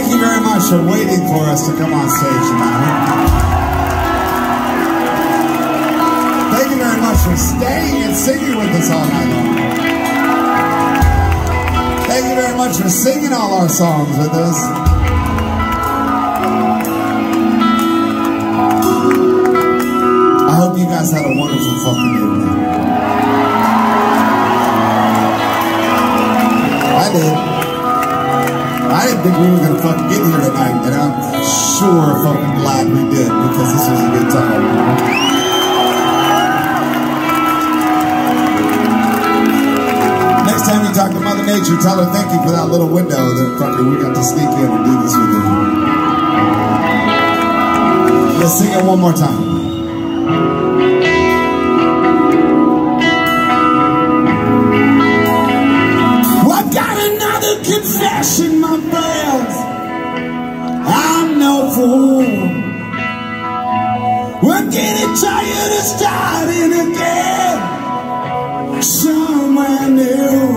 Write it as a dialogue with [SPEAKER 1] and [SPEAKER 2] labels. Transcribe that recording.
[SPEAKER 1] Thank you very much for waiting for us to come on stage tonight. Thank you very much for staying and singing with us all night long. Thank you very much for singing all our songs with us. Here tonight, and I'm sure fucking glad we did because this was a good time. Next time you talk to Mother Nature, tell her thank you for that little window that fucking we got to sneak in and do this with you. Let's sing it one more time. Getting tired of starting again. Somewhere new.